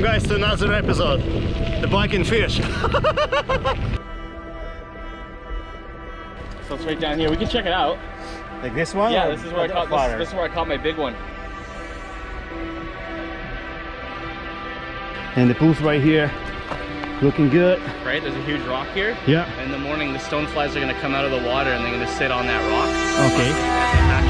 guys to another episode. The bike and fish. So it's right down here. We can check it out. like this one? Yeah, this is where I caught this, this is where I caught my big one. And the pool's right here. Looking good. Right? There's a huge rock here. Yeah. In the morning, the stoneflies are gonna come out of the water and they're gonna sit on that rock. Okay.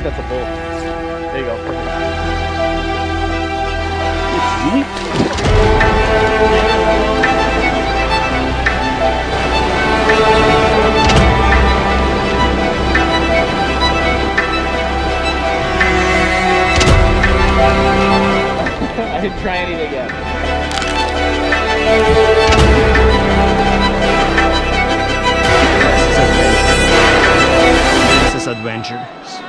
That's a bull. There you go. I didn't try anything yet. This is adventure.